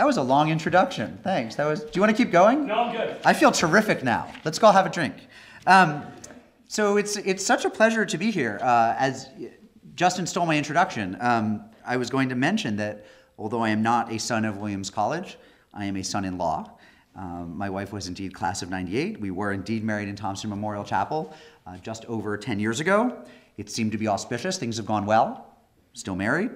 That was a long introduction. Thanks. That was. Do you want to keep going? No, I'm good. I feel terrific now. Let's go have a drink. Um, so it's it's such a pleasure to be here. Uh, as Justin stole my introduction, um, I was going to mention that although I am not a son of Williams College, I am a son-in-law. Um, my wife was indeed class of 98. We were indeed married in Thompson Memorial Chapel uh, just over 10 years ago. It seemed to be auspicious. Things have gone well. Still married.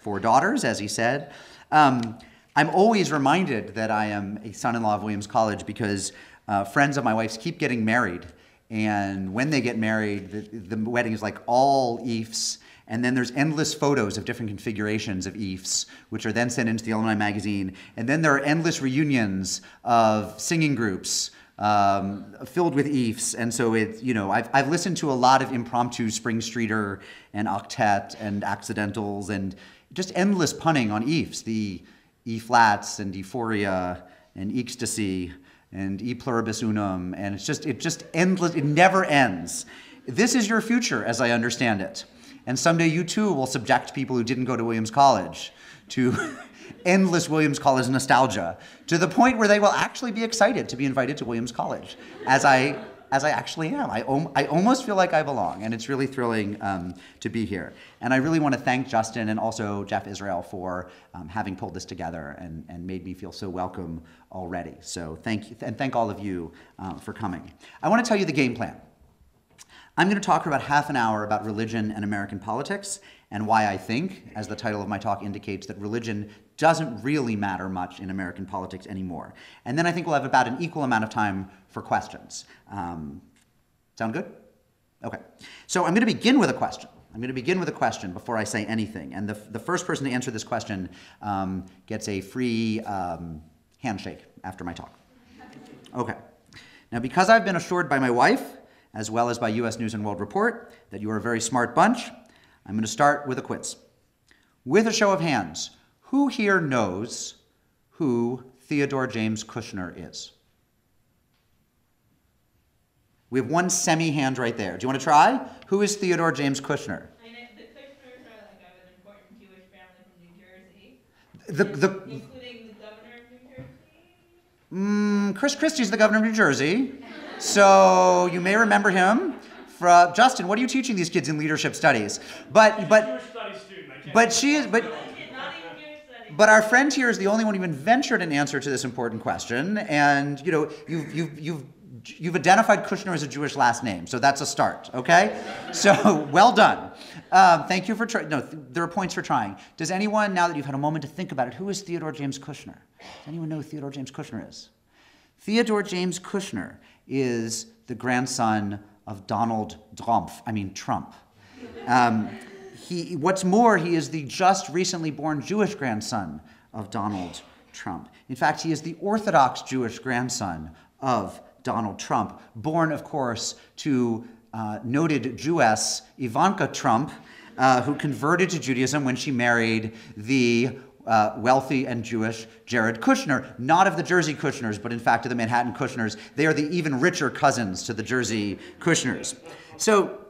Four daughters, as he said. Um, I'm always reminded that I am a son in law of Williams College because uh, friends of my wife's keep getting married. And when they get married, the, the wedding is like all Ephs. And then there's endless photos of different configurations of Ephs, which are then sent into the alumni magazine. And then there are endless reunions of singing groups um, filled with Ephs. And so it, you know, I've, I've listened to a lot of impromptu Spring Streeter and octet and accidentals and just endless punning on Ephs. The E flats and euphoria and ecstasy and e pluribus unum, and it's just it just endless. It never ends. This is your future, as I understand it, and someday you too will subject people who didn't go to Williams College to endless Williams College nostalgia to the point where they will actually be excited to be invited to Williams College, as I as I actually am. I, I almost feel like I belong, and it's really thrilling um, to be here. And I really want to thank Justin and also Jeff Israel for um, having pulled this together and, and made me feel so welcome already. So thank you, and thank all of you um, for coming. I want to tell you the game plan. I'm going to talk for about half an hour about religion and American politics and why I think, as the title of my talk indicates, that religion doesn't really matter much in American politics anymore. And then I think we'll have about an equal amount of time for questions. Um, sound good? Okay. So I'm going to begin with a question. I'm going to begin with a question before I say anything. And the, the first person to answer this question um, gets a free um, handshake after my talk. Okay. Now, because I've been assured by my wife, as well as by US News and World Report, that you are a very smart bunch, I'm going to start with a quiz. With a show of hands, who here knows who Theodore James Kushner is? We have one semi hand right there. Do you want to try? Who is Theodore James Kushner? The Kushners are like of an important Jewish family from New Jersey, The, the, including the governor of New Jersey. mm, Chris Christie's the governor of New Jersey. So you may remember him. From, Justin, what are you teaching these kids in leadership studies? But, but, Jewish studies student. I can't. but she is, but, Not even Jewish studies. But our friend here is the only one who even ventured an answer to this important question, and you know, you've you've you've you've identified Kushner as a Jewish last name, so that's a start. Okay, so well done. Um, thank you for trying. No, th- there are points for trying. Does anyone, now that you've had a moment to think about it, who is Theodore James Kushner? Does anyone know who Theodore James Kushner is? Theodore James Kushner is the grandson of Donald Trump. I mean Trump. Um, he, what's more, he is the just recently born Jewish grandson of Donald Trump. In fact, he is the Orthodox Jewish grandson of Donald Trump, born, of course, to uh, noted Jewess Ivanka Trump, uh, who converted to Judaism when she married the uh, wealthy and Jewish Jared Kushner, not of the Jersey Kushners, but in fact of the Manhattan Kushners. They are the even richer cousins to the Jersey Kushners. So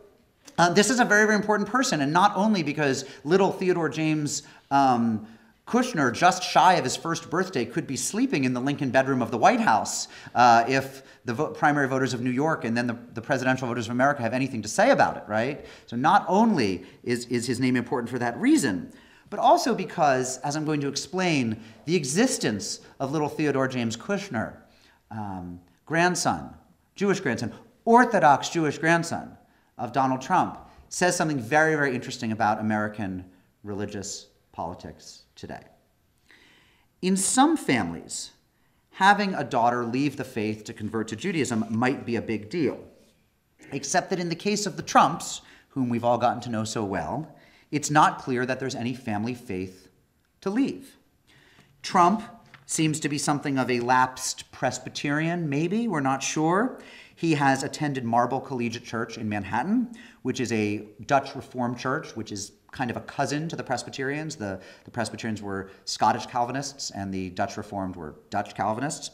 uh, this is a very, very important person, and not only because little Theodore James um, Kushner, just shy of his first birthday, could be sleeping in the Lincoln bedroom of the White House uh, if the primary voters of New York and then the, the presidential voters of America have anything to say about it, right? So not only is, is his name important for that reason, but also because, as I'm going to explain, the existence of little Theodore James Kushner, um, grandson, Jewish grandson, Orthodox Jewish grandson of Donald Trump, says something very, very interesting about American religious politics today. In some families, having a daughter leave the faith to convert to Judaism might be a big deal. Except that in the case of the Trumps, whom we've all gotten to know so well, it's not clear that there's any family faith to leave. Trump seems to be something of a lapsed Presbyterian, maybe, we're not sure. He has attended Marble Collegiate Church in Manhattan, which is a Dutch Reformed church, which is kind of a cousin to the Presbyterians. The, the Presbyterians were Scottish Calvinists, and the Dutch Reformed were Dutch Calvinists.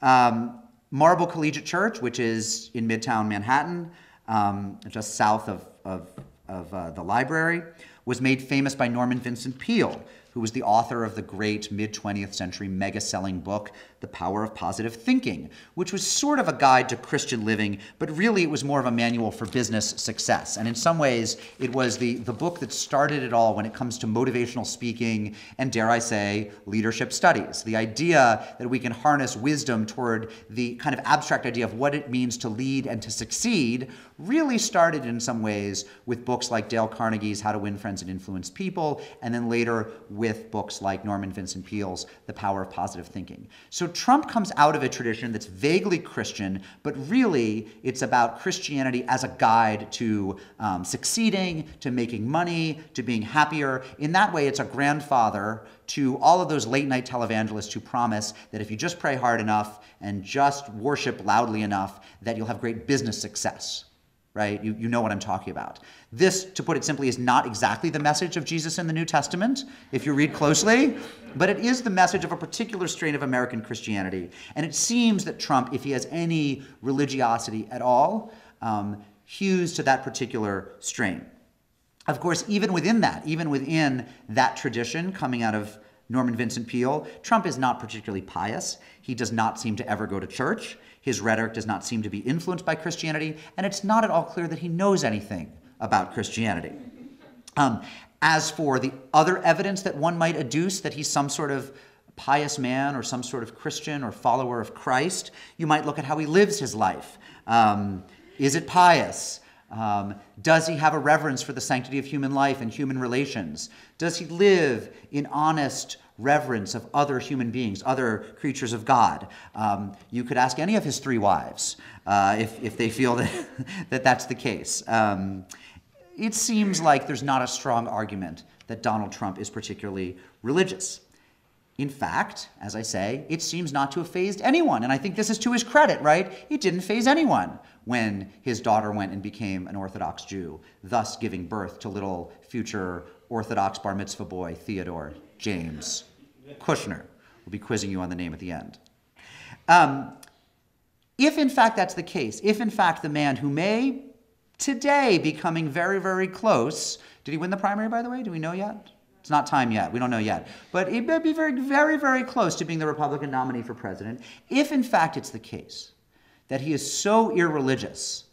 Um, Marble Collegiate Church, which is in Midtown Manhattan, um, just south of, of, of uh, the library, was made famous by Norman Vincent Peale, who was the author of the great mid 20th century mega selling book, The Power of Positive Thinking, which was sort of a guide to Christian living, but really it was more of a manual for business success. And in some ways, it was the, the book that started it all when it comes to motivational speaking and, dare I say, leadership studies. The idea that we can harness wisdom toward the kind of abstract idea of what it means to lead and to succeed really started in some ways with books like Dale Carnegie's How to Win Friends and Influence People, and then later with books like Norman Vincent Peale's The Power of Positive Thinking. So Trump comes out of a tradition that's vaguely Christian, but really it's about Christianity as a guide to um, succeeding, to making money, to being happier. In that way, it's a grandfather to all of those late night televangelists who promise that if you just pray hard enough and just worship loudly enough, that you'll have great business success right? You, you know what I'm talking about. This, to put it simply, is not exactly the message of Jesus in the New Testament, if you read closely, but it is the message of a particular strain of American Christianity. And it seems that Trump, if he has any religiosity at all, um, hews to that particular strain. Of course, even within that, even within that tradition coming out of Norman Vincent Peale, Trump is not particularly pious. He does not seem to ever go to church. His rhetoric does not seem to be influenced by Christianity, and it's not at all clear that he knows anything about Christianity. Um, as for the other evidence that one might adduce that he's some sort of pious man or some sort of Christian or follower of Christ, you might look at how he lives his life. Um, is it pious? Um, does he have a reverence for the sanctity of human life and human relations? Does he live in honest reverence of other human beings, other creatures of God. Um, you could ask any of his three wives uh, if, if they feel that, that that's the case. Um, it seems like there's not a strong argument that Donald Trump is particularly religious. In fact, as I say, it seems not to have fazed anyone. And I think this is to his credit, right? It didn't faze anyone when his daughter went and became an Orthodox Jew, thus giving birth to little future Orthodox bar mitzvah boy Theodore James Kushner. We'll be quizzing you on the name at the end. Um, if in fact that's the case, if in fact the man who may today be coming very, very close, did he win the primary, by the way? Do we know yet? It's not time yet. We don't know yet. But he may be very, very, very close to being the Republican nominee for president. If in fact it's the case that he is so irreligious,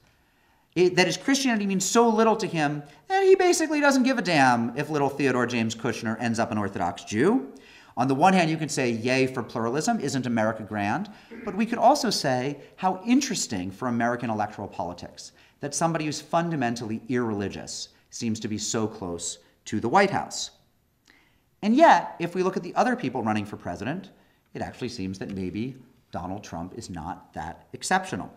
that his Christianity means so little to him that he basically doesn't give a damn if little Theodore James Kushner ends up an Orthodox Jew. On the one hand, you can say, yay for pluralism, isn't America grand? But we could also say, how interesting for American electoral politics that somebody who's fundamentally irreligious seems to be so close to the White House. And yet, if we look at the other people running for president, it actually seems that maybe Donald Trump is not that exceptional.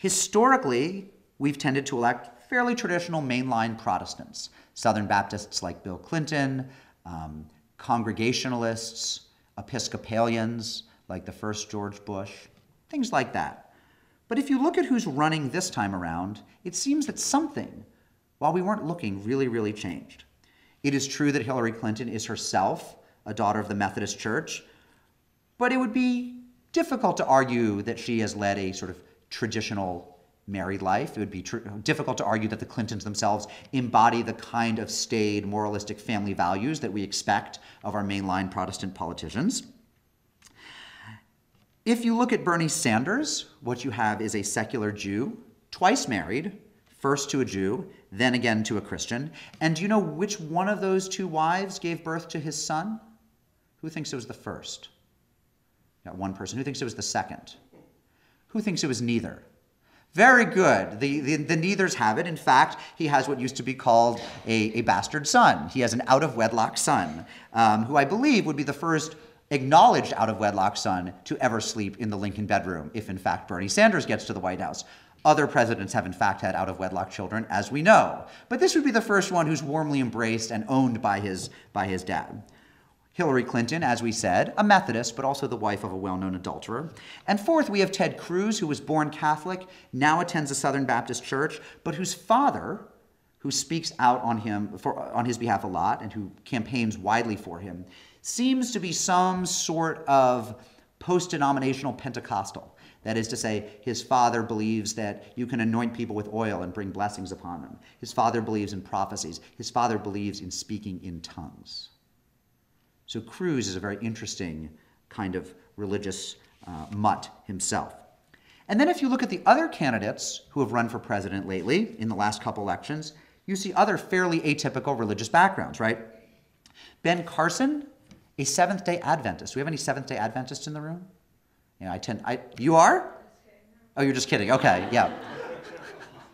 Historically, we've tended to elect fairly traditional mainline Protestants, Southern Baptists like Bill Clinton, um, Congregationalists, Episcopalians, like the first George Bush, things like that. But if you look at who's running this time around, it seems that something, while we weren't looking, really, really changed. It is true that Hillary Clinton is herself a daughter of the Methodist Church, but it would be difficult to argue that she has led a sort of traditional married life. It would be tr- difficult to argue that the Clintons themselves embody the kind of staid, moralistic family values that we expect of our mainline Protestant politicians. If you look at Bernie Sanders, what you have is a secular Jew, twice married, first to a Jew, then again to a Christian. And do you know which one of those two wives gave birth to his son? Who thinks it was the first? Got one person. Who thinks it was the second? Who thinks it was neither? Very good. The, the, the, neithers have it. In fact, he has what used to be called a, a bastard son. He has an out of wedlock son, um, who I believe would be the first acknowledged out of wedlock son to ever sleep in the Lincoln bedroom, if in fact Bernie Sanders gets to the White House. Other presidents have in fact had out of wedlock children, as we know. But this would be the first one who's warmly embraced and owned by his, by his dad. Hillary Clinton, as we said, a Methodist, but also the wife of a well known adulterer. And fourth, we have Ted Cruz, who was born Catholic, now attends a Southern Baptist church, but whose father, who speaks out on him for, on his behalf a lot and who campaigns widely for him, seems to be some sort of post denominational Pentecostal. That is to say, his father believes that you can anoint people with oil and bring blessings upon them. His father believes in prophecies. His father believes in speaking in tongues. So Cruz is a very interesting kind of religious uh, mutt himself. And then if you look at the other candidates who have run for president lately in the last couple elections, you see other fairly atypical religious backgrounds, right? Ben Carson, a Seventh day Adventist. Do we have any Seventh day Adventists in the room? Yeah, I tend, I, you are? Oh, you're just kidding. Okay, yeah.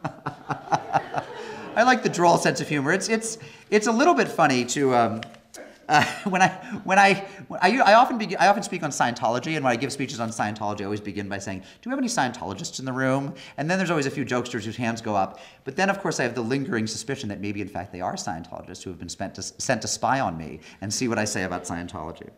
I like the droll sense of humor. It's, it's, it's a little bit funny to, um, uh, when I when I, when I I often begin, I often speak on Scientology, and when I give speeches on Scientology, I always begin by saying, "Do we have any Scientologists in the room?" And then there's always a few jokesters whose hands go up. But then, of course, I have the lingering suspicion that maybe, in fact, they are Scientologists who have been to, sent to spy on me and see what I say about Scientology.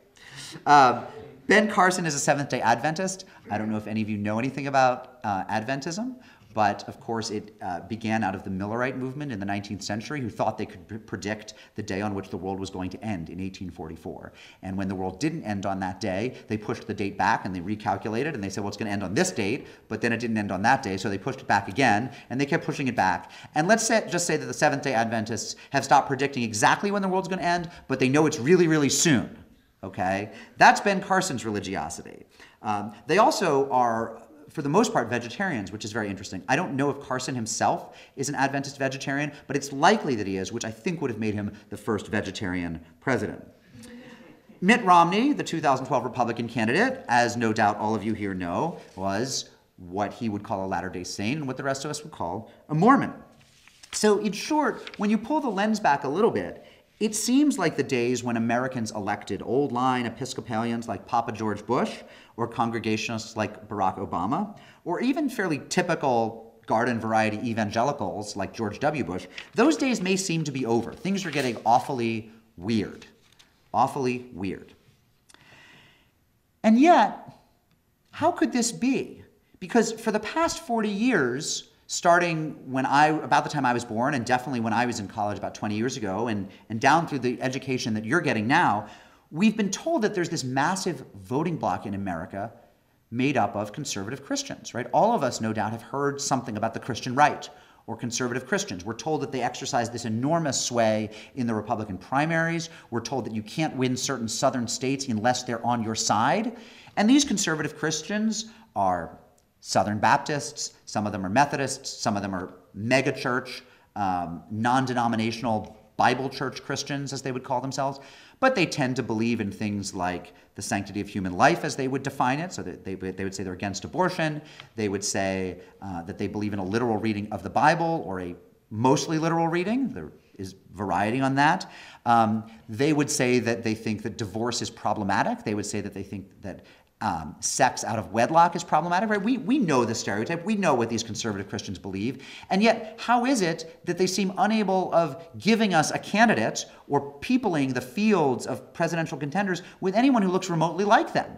Uh, ben Carson is a Seventh Day Adventist. I don't know if any of you know anything about uh, Adventism. But of course, it uh, began out of the Millerite movement in the 19th century, who thought they could predict the day on which the world was going to end in 1844. And when the world didn't end on that day, they pushed the date back and they recalculated and they said, well, it's going to end on this date, but then it didn't end on that day, so they pushed it back again and they kept pushing it back. And let's say, just say that the Seventh day Adventists have stopped predicting exactly when the world's going to end, but they know it's really, really soon. Okay? That's Ben Carson's religiosity. Um, they also are for the most part, vegetarians, which is very interesting. I don't know if Carson himself is an Adventist vegetarian, but it's likely that he is, which I think would have made him the first vegetarian president. Mitt Romney, the 2012 Republican candidate, as no doubt all of you here know, was what he would call a Latter day Saint and what the rest of us would call a Mormon. So, in short, when you pull the lens back a little bit, it seems like the days when Americans elected old line Episcopalians like Papa George Bush or Congregationalists like Barack Obama, or even fairly typical garden variety evangelicals like George W. Bush, those days may seem to be over. Things are getting awfully weird. Awfully weird. And yet, how could this be? Because for the past 40 years, starting when I, about the time I was born, and definitely when I was in college about 20 years ago, and, and down through the education that you're getting now, we've been told that there's this massive voting bloc in America made up of conservative Christians, right? All of us, no doubt, have heard something about the Christian right or conservative Christians. We're told that they exercise this enormous sway in the Republican primaries. We're told that you can't win certain southern states unless they're on your side. And these conservative Christians are Southern Baptists, some of them are Methodists, some of them are megachurch, um, non denominational Bible church Christians, as they would call themselves. But they tend to believe in things like the sanctity of human life, as they would define it. So they, they would say they're against abortion. They would say uh, that they believe in a literal reading of the Bible or a mostly literal reading. There is variety on that. Um, they would say that they think that divorce is problematic. They would say that they think that um, sex out of wedlock is problematic, right? We, we know the stereotype. We know what these conservative Christians believe. And yet, how is it that they seem unable of giving us a candidate or peopling the fields of presidential contenders with anyone who looks remotely like them?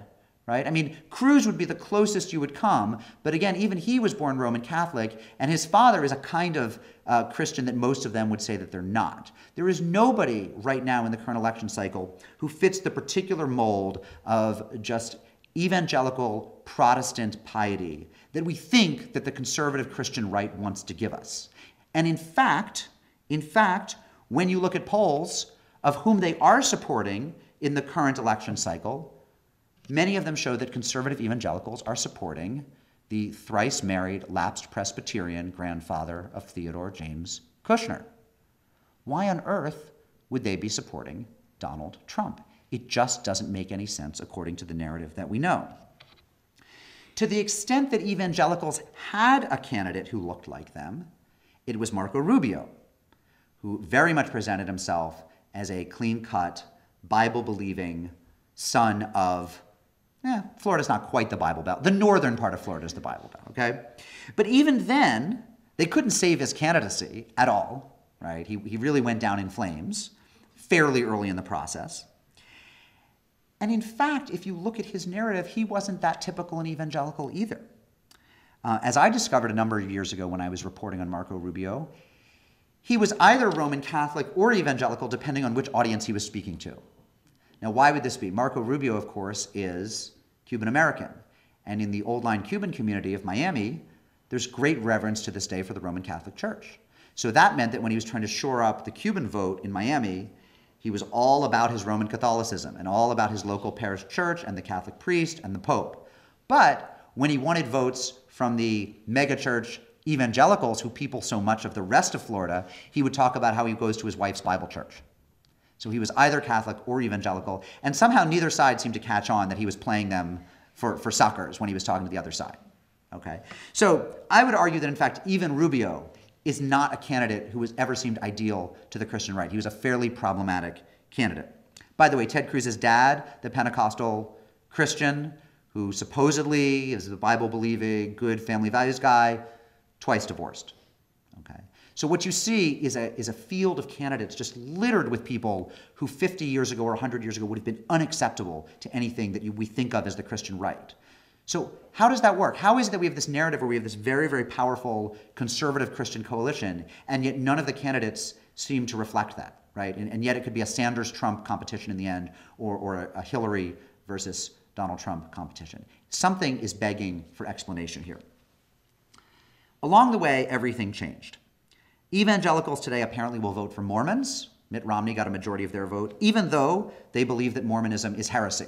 Right? I mean, Cruz would be the closest you would come, but again, even he was born Roman Catholic, and his father is a kind of uh, Christian that most of them would say that they're not. There is nobody right now in the current election cycle who fits the particular mold of just evangelical Protestant piety that we think that the conservative Christian right wants to give us. And in fact, in fact, when you look at polls of whom they are supporting in the current election cycle, many of them show that conservative evangelicals are supporting the thrice married, lapsed Presbyterian grandfather of Theodore James Kushner. Why on earth would they be supporting Donald Trump? It just doesn't make any sense according to the narrative that we know. To the extent that evangelicals had a candidate who looked like them, it was Marco Rubio, who very much presented himself as a clean cut, Bible believing son of, eh, Florida's not quite the Bible Belt. The northern part of Florida is the Bible Belt, okay? But even then, they couldn't save his candidacy at all, right? He, he really went down in flames fairly early in the process. And in fact, if you look at his narrative, he wasn't that typical an evangelical either. Uh, as I discovered a number of years ago when I was reporting on Marco Rubio, he was either Roman Catholic or evangelical, depending on which audience he was speaking to. Now, why would this be? Marco Rubio, of course, is Cuban American. And in the old line Cuban community of Miami, there's great reverence to this day for the Roman Catholic Church. So that meant that when he was trying to shore up the Cuban vote in Miami, He was all about his Roman Catholicism and all about his local parish church and the Catholic priest and the Pope. But when he wanted votes from the megachurch evangelicals who people so much of the rest of Florida, he would talk about how he goes to his wife's Bible church. So he was either Catholic or evangelical, and somehow neither side seemed to catch on that he was playing them for, for suckers when he was talking to the other side. Okay? So I would argue that, in fact, even Rubio is not a candidate who has ever seemed ideal to the Christian right. He was a fairly problematic candidate. By the way, Ted Cruz's dad, the Pentecostal Christian, who supposedly is a Bible believing, good family values guy, twice divorced. Okay. So what you see is a, is a field of candidates just littered with people who 50 years ago or 100 years ago would have been unacceptable to anything that you, we think of as the Christian right. So how does that work? How is it that we have this narrative where we have this very, very powerful conservative Christian coalition, and yet none of the candidates seem to reflect that, right? And, and yet it could be a Sanders-Trump competition in the end, or, or a Hillary versus Donald Trump competition. Something is begging for explanation here. Along the way, everything changed. Evangelicals today apparently will vote for Mormons. Mitt Romney got a majority of their vote, even though they believe that Mormonism is heresy.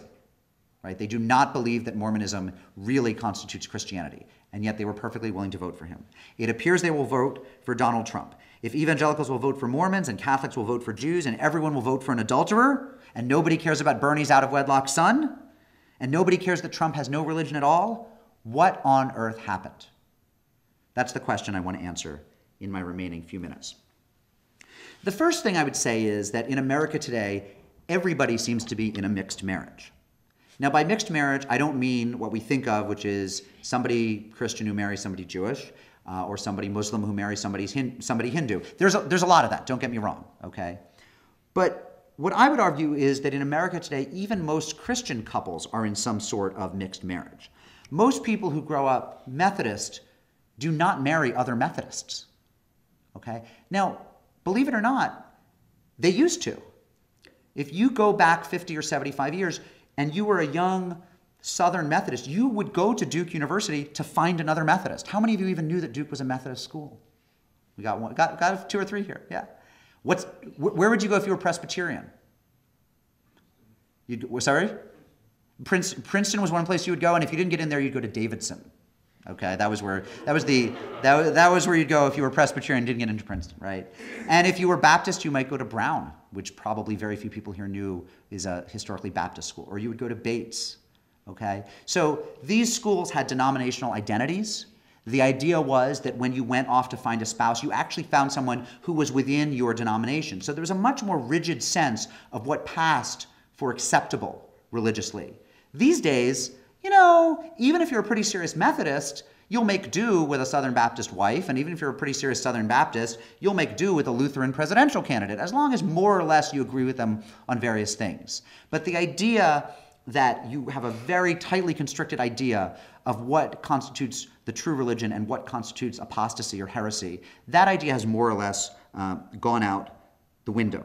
Right? They do not believe that Mormonism really constitutes Christianity, and yet they were perfectly willing to vote for him. It appears they will vote for Donald Trump. If evangelicals will vote for Mormons and Catholics will vote for Jews and everyone will vote for an adulterer, and nobody cares about Bernie's out of wedlock son, and nobody cares that Trump has no religion at all, what on earth happened? That's the question I want to answer in my remaining few minutes. The first thing I would say is that in America today, everybody seems to be in a mixed marriage. Now, by mixed marriage, I don't mean what we think of, which is somebody Christian who marries somebody Jewish, uh, or somebody Muslim who marries somebody, somebody Hindu. There's a, there's a lot of that, don't get me wrong, okay? But what I would argue is that in America today, even most Christian couples are in some sort of mixed marriage. Most people who grow up Methodist do not marry other Methodists. Okay? Now, believe it or not, they used to. If you go back 50 or 75 years and you were a young Southern Methodist, you would go to Duke University to find another Methodist. How many of you even knew that Duke was a Methodist school? We got one, got, got two or three here. Yeah. What's, where would you go if you were Presbyterian? You'd, sorry? Princeton was one place you would go, and if you didn't get in there, you'd go to Davidson. Okay, that was where that was the that, that was where you'd go if you were Presbyterian and didn't get into Princeton, right? And if you were Baptist, you might go to Brown, which probably very few people here knew is a historically Baptist school, or you would go to Bates. Okay, so these schools had denominational identities. The idea was that when you went off to find a spouse, you actually found someone who was within your denomination. So there was a much more rigid sense of what passed for acceptable religiously. These days, you know, even if you're a pretty serious Methodist, you'll make do with a Southern Baptist wife, and even if you're a pretty serious Southern Baptist, you'll make do with a Lutheran presidential candidate, as long as more or less you agree with them on various things. But the idea that you have a very tightly constricted idea of what constitutes the true religion and what constitutes apostasy or heresy, that idea has more or less uh, gone out the window.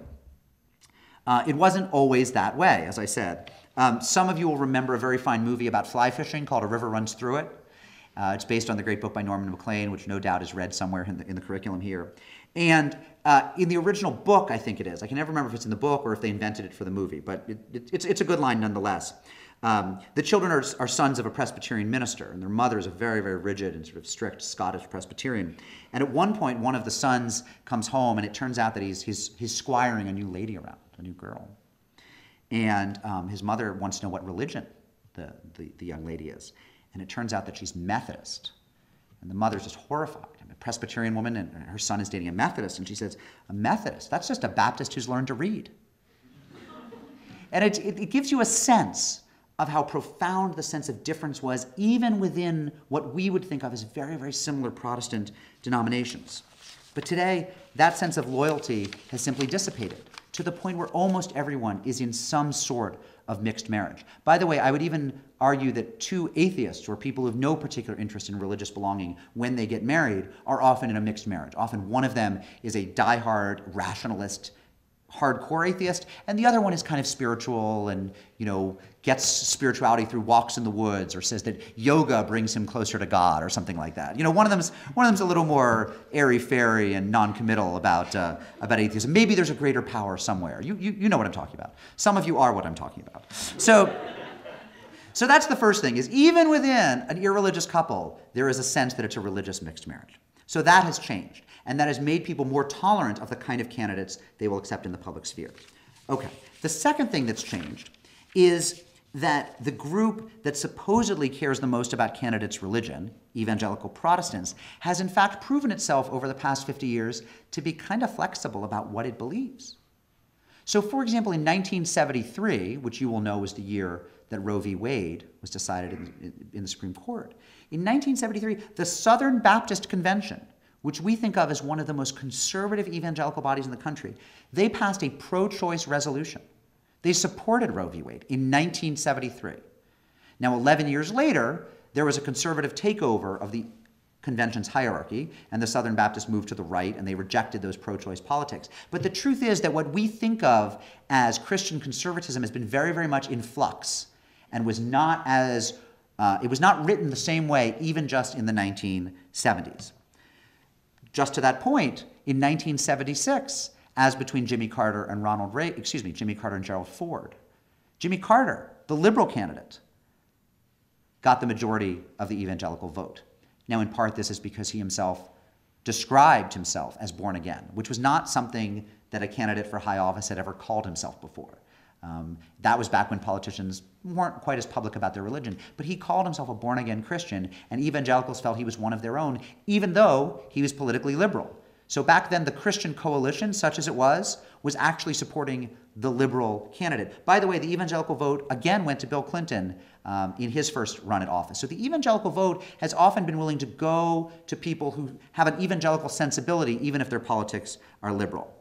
Uh, it wasn't always that way, as I said. Um, some of you will remember a very fine movie about fly fishing called A River Runs Through It. Uh, it's based on the great book by Norman Maclean, which no doubt is read somewhere in the, in the curriculum here. And uh, in the original book, I think it is. I can never remember if it's in the book or if they invented it for the movie, but it, it, it's, it's a good line nonetheless. Um, the children are, are, sons of a Presbyterian minister, and their mother is a very, very rigid and sort of strict Scottish Presbyterian. And at one point, one of the sons comes home, and it turns out that he's, he's, he's squiring a new lady around, a new girl. And um, his mother wants to know what religion the, the, the, young lady is. And it turns out that she's Methodist. And the mother's just horrified. I'm a Presbyterian woman, and her son is dating a Methodist. And she says, A Methodist? That's just a Baptist who's learned to read. and it, it, it gives you a sense of how profound the sense of difference was, even within what we would think of as very, very similar Protestant denominations. But today, that sense of loyalty has simply dissipated to the point where almost everyone is in some sort of mixed marriage. By the way, I would even argue that two atheists or people who have no particular interest in religious belonging when they get married are often in a mixed marriage. Often one of them is a die-hard rationalist hardcore atheist, and the other one is kind of spiritual and you know gets spirituality through walks in the woods or says that yoga brings him closer to God or something like that. You know, one of them's one of them's a little more airy fairy and non-committal about uh, about atheism. Maybe there's a greater power somewhere. You, you you know what I'm talking about. Some of you are what I'm talking about. So. So that's the first thing is even within an irreligious couple, there is a sense that it's a religious mixed marriage. So that has changed, and that has made people more tolerant of the kind of candidates they will accept in the public sphere. Okay, the second thing that's changed is that the group that supposedly cares the most about candidates' religion, evangelical Protestants, has in fact proven itself over the past 50 years to be kind of flexible about what it believes. So, for example, in 1973, which you will know was the year that Roe v. Wade was decided in, in, the Supreme Court, in 1973, the Southern Baptist Convention, which we think of as one of the most conservative evangelical bodies in the country, they passed a pro choice resolution. They supported Roe v. Wade in 1973. Now, 11 years later, there was a conservative takeover of the convention's hierarchy, and the Southern Baptists moved to the right and they rejected those pro choice politics. But the truth is that what we think of as Christian conservatism has been very, very much in flux and was not as uh, it was not written the same way even just in the 1970s. Just to that point, in 1976, as between Jimmy Carter and Ronald Reagan, excuse me, Jimmy Carter and Gerald Ford, Jimmy Carter, the liberal candidate, got the majority of the evangelical vote. Now, in part, this is because he himself described himself as born again, which was not something that a candidate for high office had ever called himself before. Um, that was back when politicians weren't quite as public about their religion. But he called himself a born again Christian, and evangelicals felt he was one of their own, even though he was politically liberal. So back then, the Christian coalition, such as it was, was actually supporting the liberal candidate. By the way, the evangelical vote again went to Bill Clinton um, in his first run at office. So the evangelical vote has often been willing to go to people who have an evangelical sensibility, even if their politics are liberal.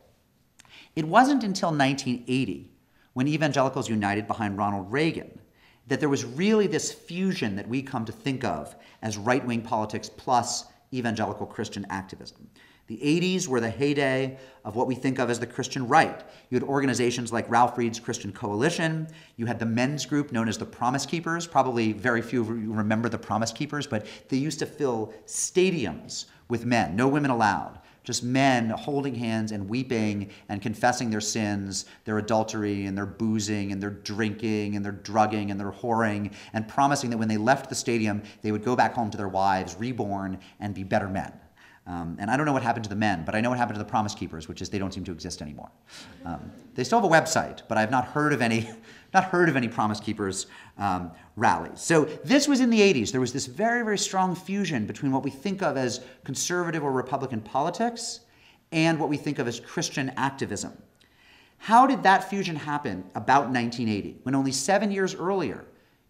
It wasn't until 1980 when evangelicals united behind Ronald Reagan that there was really this fusion that we come to think of as right wing politics plus evangelical Christian activism. The 80s were the heyday of what we think of as the Christian right. You had organizations like Ralph Reed's Christian Coalition. You had the men's group known as the Promise Keepers. Probably very few of you remember the Promise Keepers, but they used to fill stadiums with men, no women allowed just men holding hands and weeping and confessing their sins, their adultery and their boozing and their drinking and their drugging and their whoring, and promising that when they left the stadium, they would go back home to their wives, reborn, and be better men. Um, and I don't know what happened to the men, but I know what happened to the Promise Keepers, which is they don't seem to exist anymore. Um, they still have a website, but I've not heard of any, not heard of any Promise Keepers um, rallies. So this was in the 80s. There was this very, very strong fusion between what we think of as conservative or Republican politics and what we think of as Christian activism. How did that fusion happen about 1980, when only seven years earlier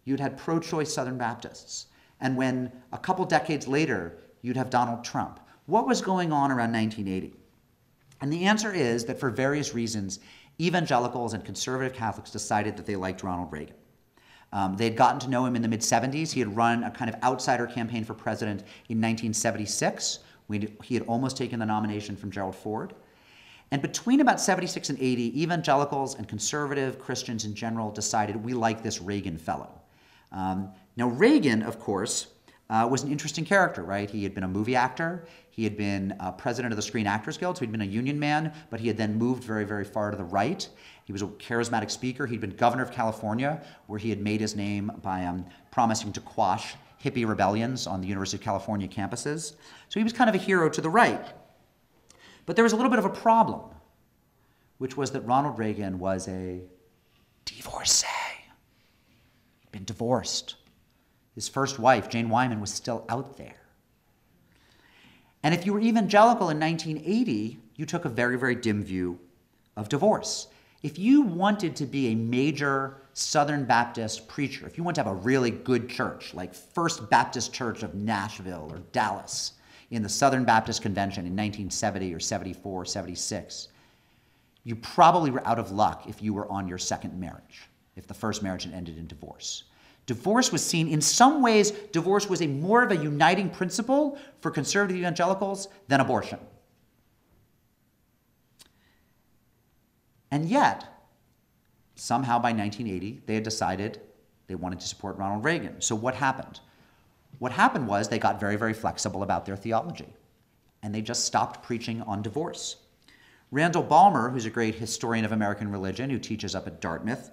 you'd had pro choice Southern Baptists, and when a couple decades later you'd have Donald Trump? What was going on around 1980? And the answer is that for various reasons, evangelicals and conservative Catholics decided that they liked Ronald Reagan. Um, they had gotten to know him in the mid 70s. He had run a kind of outsider campaign for president in 1976. We'd, he had almost taken the nomination from Gerald Ford. And between about 76 and 80, evangelicals and conservative Christians in general decided we like this Reagan fellow. Um, now, Reagan, of course, uh, was an interesting character, right? He had been a movie actor. He had been uh, president of the Screen Actors Guild, so he'd been a union man, but he had then moved very, very far to the right. He was a charismatic speaker. He'd been governor of California, where he had made his name by um, promising to quash hippie rebellions on the University of California campuses. So he was kind of a hero to the right. But there was a little bit of a problem, which was that Ronald Reagan was a divorcee. He'd been divorced. His first wife, Jane Wyman, was still out there. And if you were evangelical in 1980, you took a very, very dim view of divorce. If you wanted to be a major Southern Baptist preacher, if you want to have a really good church, like First Baptist Church of Nashville or Dallas in the Southern Baptist Convention in 1970 or 74 or 76, you probably were out of luck if you were on your second marriage, if the first marriage had ended in divorce. Divorce was seen, in some ways, divorce was a more of a uniting principle for conservative evangelicals than abortion. And yet, somehow by 1980, they had decided they wanted to support Ronald Reagan. So what happened? What happened was they got very, very flexible about their theology, and they just stopped preaching on divorce. Randall Balmer, who's a great historian of American religion who teaches up at Dartmouth,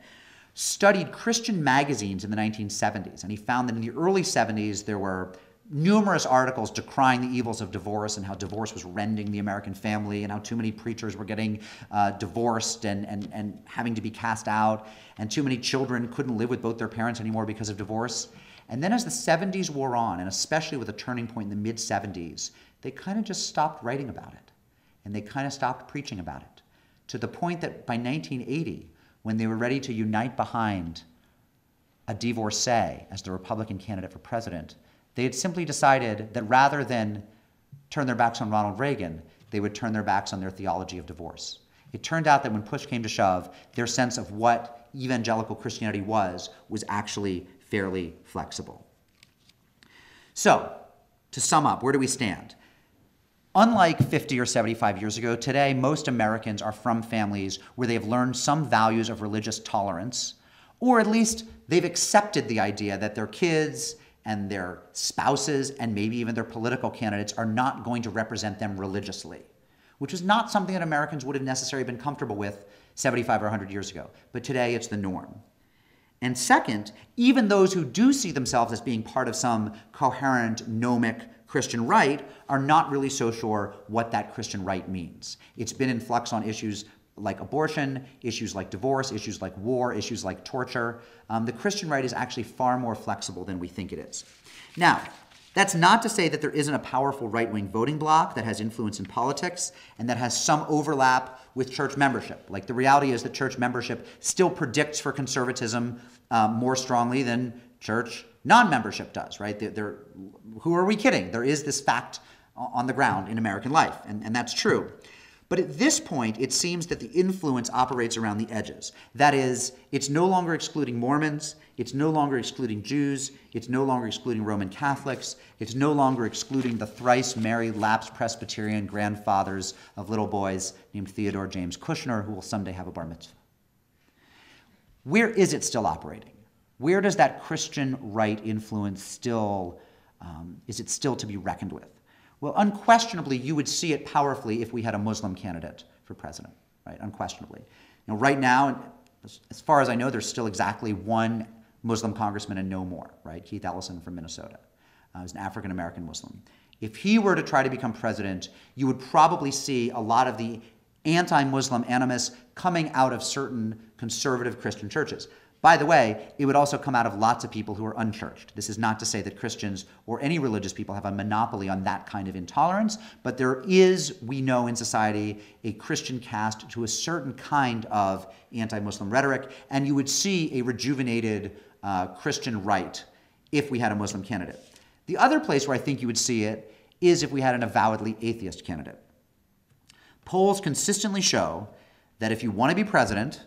studied Christian magazines in the 1970s, and he found that in the early 70s there were numerous articles decrying the evils of divorce and how divorce was rending the American family and how too many preachers were getting uh, divorced and, and, and having to be cast out, and too many children couldn't live with both their parents anymore because of divorce. And then as the 70s wore on, and especially with a turning point in the mid 70s, they kind of just stopped writing about it. And they kind of stopped preaching about it. To the point that by 1980, when they were ready to unite behind a divorcee as the Republican candidate for president, they had simply decided that rather than turn their backs on Ronald Reagan, they would turn their backs on their theology of divorce. It turned out that when push came to shove, their sense of what evangelical Christianity was was actually fairly flexible. So, to sum up, where do we stand? Unlike 50 or 75 years ago, today most Americans are from families where they have learned some values of religious tolerance, or at least they've accepted the idea that their kids and their spouses and maybe even their political candidates are not going to represent them religiously, which is not something that Americans would have necessarily been comfortable with 75 or 100 years ago. But today it's the norm. And second, even those who do see themselves as being part of some coherent, gnomic Christian right are not really so sure what that Christian right means. It's been in flux on issues like abortion, issues like divorce, issues like war, issues like torture. Um, the Christian right is actually far more flexible than we think it is. Now, that's not to say that there isn't a powerful right wing voting bloc that has influence in politics and that has some overlap with church membership. Like the reality is that church membership still predicts for conservatism um, more strongly than church non membership does, right? They're, they're, who are we kidding? There is this fact on the ground in American life, and, and that's true. But at this point, it seems that the influence operates around the edges. That is, it's no longer excluding Mormons, it's no longer excluding Jews, it's no longer excluding Roman Catholics, it's no longer excluding the thrice married lapsed Presbyterian grandfathers of little boys named Theodore James Kushner, who will someday have a bar mitzvah. Where is it still operating? Where does that Christian right influence still, um, is it still to be reckoned with? Well, unquestionably, you would see it powerfully if we had a Muslim candidate for president, right? Unquestionably. You know, right now, as far as I know, there's still exactly one Muslim congressman and no more, right? Keith Ellison from Minnesota. Uh, he's an African American Muslim. If he were to try to become president, you would probably see a lot of the anti Muslim animus coming out of certain conservative Christian churches. By the way, it would also come out of lots of people who are unchurched. This is not to say that Christians or any religious people have a monopoly on that kind of intolerance, but there is, we know in society, a Christian cast to a certain kind of anti Muslim rhetoric, and you would see a rejuvenated uh, Christian right if we had a Muslim candidate. The other place where I think you would see it is if we had an avowedly atheist candidate. Polls consistently show that if you want to be president,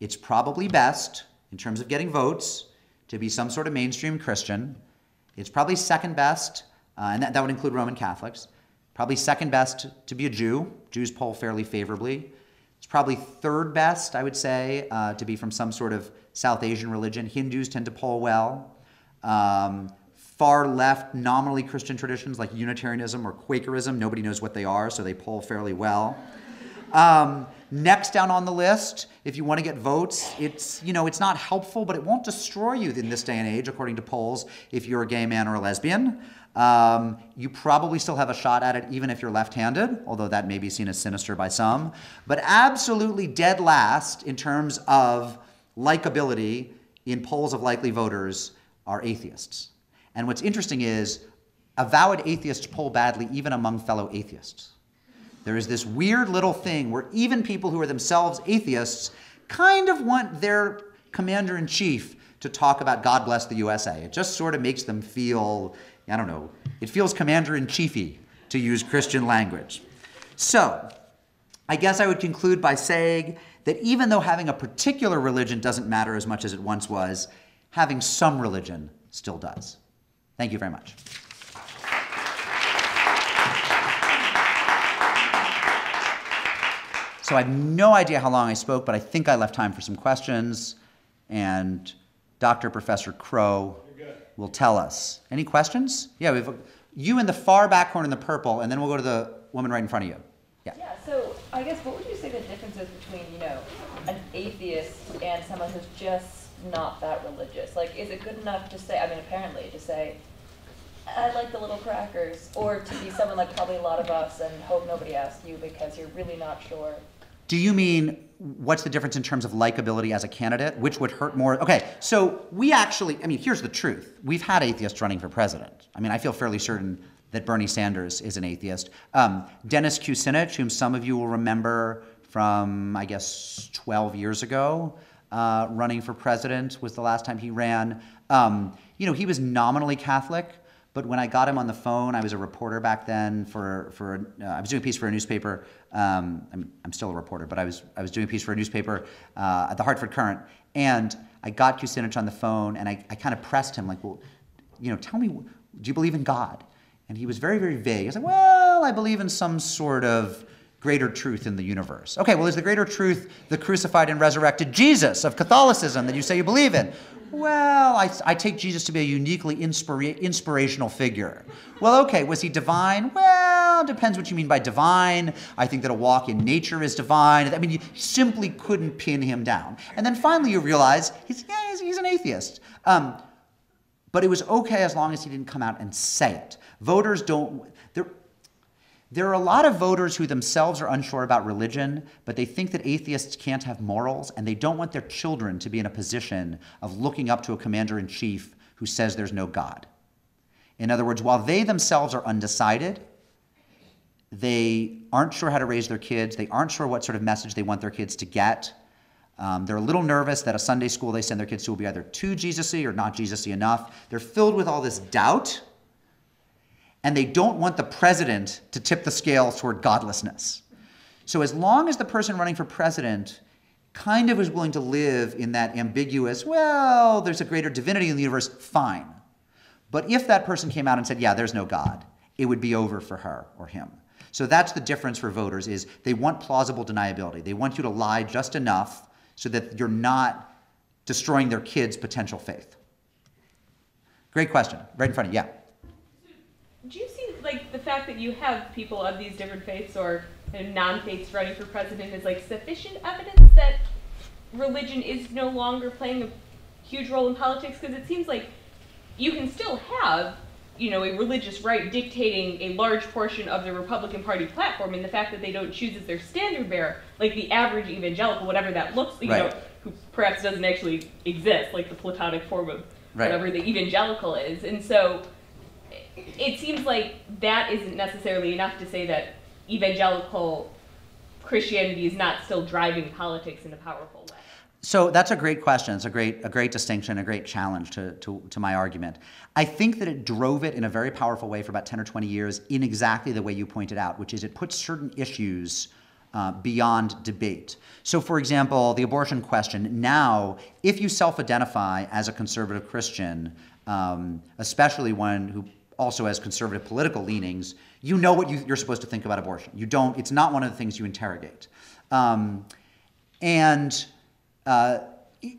it's probably best in terms of getting votes to be some sort of mainstream Christian. It's probably second best, uh, and that, that would include Roman Catholics. Probably second best to be a Jew. Jews poll fairly favorably. It's probably third best, I would say, uh, to be from some sort of South Asian religion. Hindus tend to poll well. Um, far left, nominally Christian traditions like Unitarianism or Quakerism, nobody knows what they are, so they poll fairly well. Um, next down on the list, if you want to get votes, it's you know it's not helpful, but it won't destroy you in this day and age, according to polls. If you're a gay man or a lesbian, um, you probably still have a shot at it, even if you're left-handed, although that may be seen as sinister by some. But absolutely dead last in terms of likability in polls of likely voters are atheists. And what's interesting is avowed atheists poll badly even among fellow atheists. There is this weird little thing where even people who are themselves atheists kind of want their commander in chief to talk about God bless the USA. It just sort of makes them feel, I don't know, it feels commander in chiefy to use Christian language. So, I guess I would conclude by saying that even though having a particular religion doesn't matter as much as it once was, having some religion still does. Thank you very much. So I have no idea how long I spoke, but I think I left time for some questions. And Dr. Professor Crowe will tell us. Any questions? Yeah, we have you in the far back corner in the purple, and then we'll go to the woman right in front of you. Yeah. Yeah, so I guess what would you say the difference is between, you know, an atheist and someone who's just not that religious? Like, is it good enough to say, I mean, apparently, to say, I like the little crackers, or to be someone like probably a lot of us and hope nobody asks you because you're really not sure? Do you mean what's the difference in terms of likability as a candidate? Which would hurt more? Okay, so we actually, I mean, here's the truth. We've had atheists running for president. I mean, I feel fairly certain that Bernie Sanders is an atheist. Um, Dennis Kucinich, whom some of you will remember from, I guess, 12 years ago, uh, running for president was the last time he ran. Um, you know, he was nominally Catholic, but when I got him on the phone, I was a reporter back then for, for uh, I was doing a piece for a newspaper. Um, I'm, I'm still a reporter, but I was, I was doing a piece for a newspaper uh, at the Hartford Courant. And I got Kucinich on the phone and I, I kind of pressed him, like, well, you know, tell me, do you believe in God? And he was very, very vague. I said, well, I believe in some sort of greater truth in the universe. Okay, well, is the greater truth the crucified and resurrected Jesus of Catholicism that you say you believe in? Well, I, I take Jesus to be a uniquely inspira- inspirational figure. Well, okay, was he divine? Well, depends what you mean by divine. I think that a walk in nature is divine. I mean, you simply couldn't pin him down. And then finally you realize he's, yeah, he's, he's an atheist. Um, but it was okay as long as he didn't come out and say it. Voters don't, there, are a lot of voters who themselves are unsure about religion, but they think that atheists can't have morals, and they don't want their children to be in a position of looking up to a commander in chief who says there's no God. In other words, while they themselves are undecided, they aren't sure how to raise their kids, they aren't sure what sort of message they want their kids to get. Um, they're a little nervous that a Sunday school they send their kids to will be either too Jesus-y or not Jesus-y enough. They're filled with all this doubt and they don't want the president to tip the scale toward godlessness. So, as long as the person running for president kind of is willing to live in that ambiguous, well, there's a greater divinity in the universe, fine. But if that person came out and said, yeah, there's no God, it would be over for her or him. So that's the difference for voters is they want plausible deniability. They want you to lie just enough so that you're not destroying their kids' potential faith. Great question. Right in front of you. Yeah do you see like the fact that you have people of these different faiths or non-faiths running for president is like sufficient evidence that religion is no longer playing a huge role in politics? Because it seems like you can still have you know, a religious right dictating a large portion of the Republican Party platform, and the fact that they don't choose as their standard bearer, like the average evangelical, whatever that looks, you right. know, who perhaps doesn't actually exist, like the platonic form of right. whatever the evangelical is, and so it seems like that isn't necessarily enough to say that evangelical Christianity is not still driving politics in a powerful way. So that's a great question. It's a great, a great distinction, a great challenge to, to, to my argument. I think that it drove it in a very powerful way for about 10 or 20 years in exactly the way you pointed out, which is it puts certain issues uh, beyond debate. So, for example, the abortion question now, if you self identify as a conservative Christian, um, especially one who also has conservative political leanings, you know what you, are supposed to think about abortion. You don't, it's not one of the things you interrogate. Um, and uh,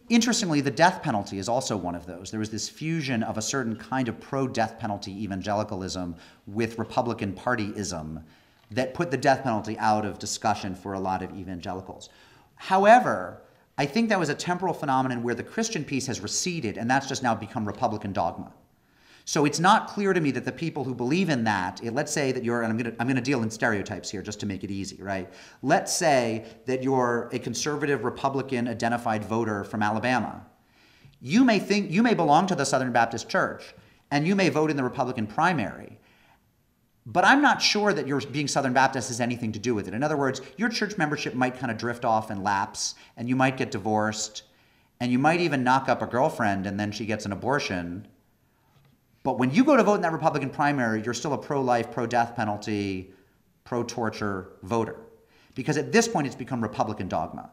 interestingly, the death penalty is also one of those. There was this fusion of a certain kind of pro death penalty evangelicalism with Republican Partyism that put the death penalty out of discussion for a lot of evangelicals. However, I think that was a temporal phenomenon where the Christian piece has receded, and that's just now become Republican dogma. So it's not clear to me that the people who believe in that, it, let's say that you're, and I'm going to I'm to deal in stereotypes here just to make it easy, right? Let's say that you're a conservative Republican identified voter from Alabama. You may think you may belong to the Southern Baptist Church, and you may vote in the Republican primary. But I'm not sure that your being Southern Baptist has anything to do with it. In other words, your church membership might kind of drift off and lapse, and you might get divorced, and you might even knock up a girlfriend and then she gets an abortion but when you go to vote in that Republican primary, you're still a pro life, pro death penalty, pro torture voter. Because at this point, it's become Republican dogma.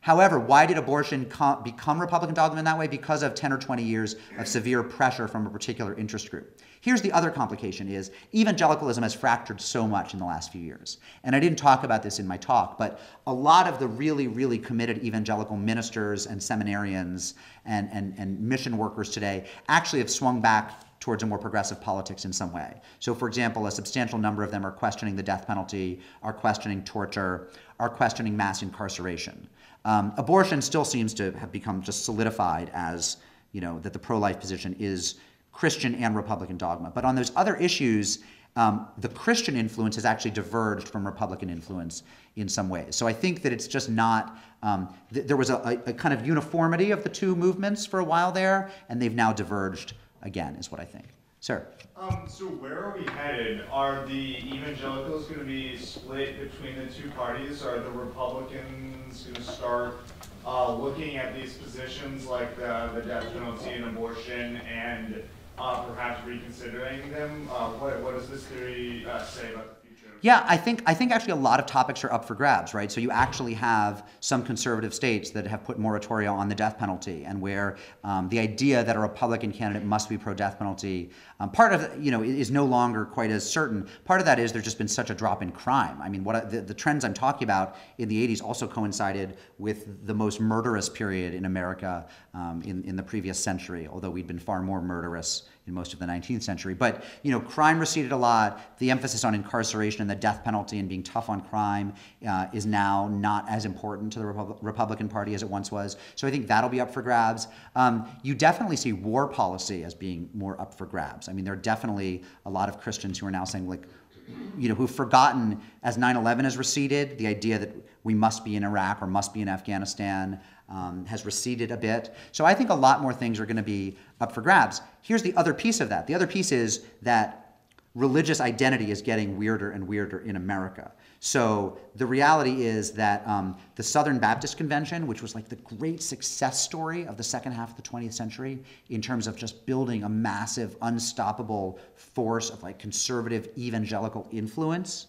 However, why did abortion com- become Republican dogma in that way? Because of 10 or 20 years of severe pressure from a particular interest group. Here's the other complication is evangelicalism has fractured so much in the last few years. And I didn't talk about this in my talk, but a lot of the really, really committed evangelical ministers and seminarians and, and, and mission workers today actually have swung back towards a more progressive politics in some way. So, for example, a substantial number of them are questioning the death penalty, are questioning torture, are questioning mass incarceration. Um, abortion still seems to have become just solidified as, you know, that the pro life position is Christian and Republican dogma. But on those other issues, um, the Christian influence has actually diverged from Republican influence in some ways. So I think that it's just not, um, th- there was a, a, a kind of uniformity of the two movements for a while there, and they've now diverged again, is what I think. Sir. Um, so where are we headed? Are the evangelicals going to be split between the two parties? Are the Republicans going to start uh, looking at these positions like the, the death penalty and abortion and uh, perhaps reconsidering them? Uh, what, what does this theory uh, say about? Yeah, I think I think actually a lot of topics are up for grabs, right? So you actually have some conservative states that have put moratoria on the death penalty, and where um, the idea that a Republican candidate must be pro-death penalty, um, part of you know is no longer quite as certain. Part of that is there's just been such a drop in crime. I mean, what the, the trends I'm talking about in the 80s also coincided with the most murderous period in America um, in in the previous century, although we'd been far more murderous in most of the 19th century. But you know, crime receded a lot. The emphasis on incarceration and the death penalty and being tough on crime uh, is now not as important to the Repub- Republican Party as it once was. So I think that'll be up for grabs. Um, you definitely see war policy as being more up for grabs. I mean, there are definitely a lot of Christians who are now saying like. You know, who've forgotten as 9 11 has receded, the idea that we must be in Iraq or must be in Afghanistan um, has receded a bit. So I think a lot more things are going to be up for grabs. Here's the other piece of that the other piece is that religious identity is getting weirder and weirder in America. So the reality is that um, the Southern Baptist Convention, which was like the great success story of the second half of the 20th century in terms of just building a massive, unstoppable force of like conservative evangelical influence,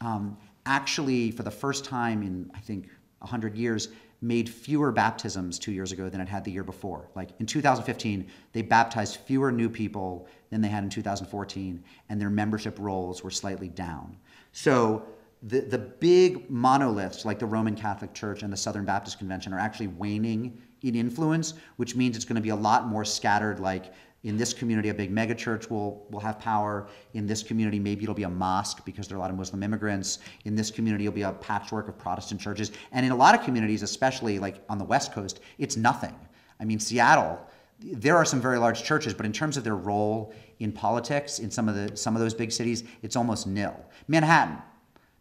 um, actually, for the first time in, I think, 100 years, made fewer baptisms two years ago than it had the year before. Like in 2015, they baptized fewer new people than they had in 2014, and their membership rolls were slightly down. So the, the big monoliths like the Roman Catholic Church and the Southern Baptist Convention are actually waning in influence, which means it's going to be a lot more scattered like in this community, a big megachurch will, will have power. In this community, maybe it'll be a mosque because there are a lot of Muslim immigrants. In this community, it'll be a patchwork of Protestant churches. And in a lot of communities, especially like on the West Coast, it's nothing. I mean, Seattle, there are some very large churches, but in terms of their role in politics in some of the some of those big cities, it's almost nil. Manhattan,